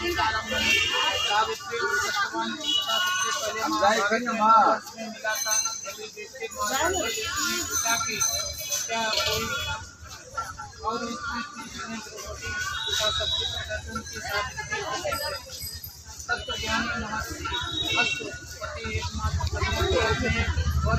और सत्यवान की कथा सबसे पहले महाभारत में महाभारत में मिला था यदि देखते महाभारत में पिता की क्या कोई और इस दृष्टि में द्रौपदी तथा सबके प्रदर्शन की सावित्री सकते तत्व ज्ञान महर्षि अश्व पति एकमात्र पति होते और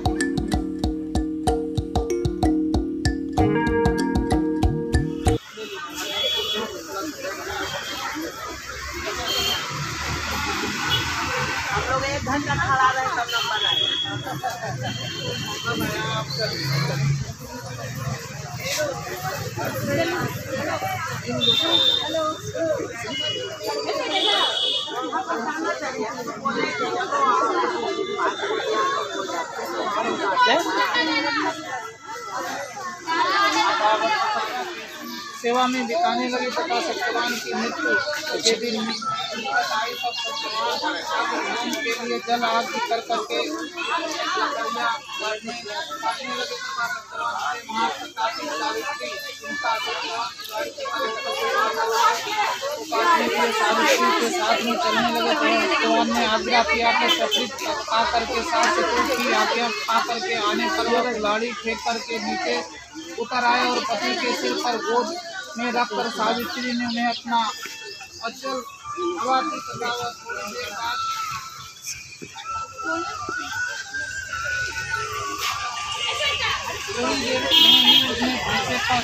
एक घंटा खड़ा रहे तब नंबर आए सेवा में बिताने लगे तथा सत्यवान की मृत्यु के दिन होम के लिए जल आदि कर करके के साथ में चलने लगे सत्यवान ने आज्ञा किया करके की आज्ञा करके आने पर वह फेंक करके नीचे उतर आए और पति के सिर पर गोद में रखकर सावित्री ने उन्हें अपना अचल थोड़ी देर में ही भैंसे पर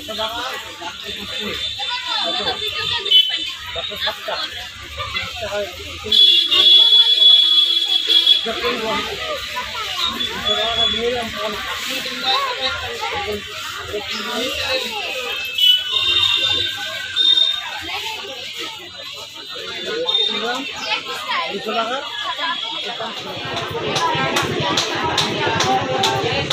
Terima kasih.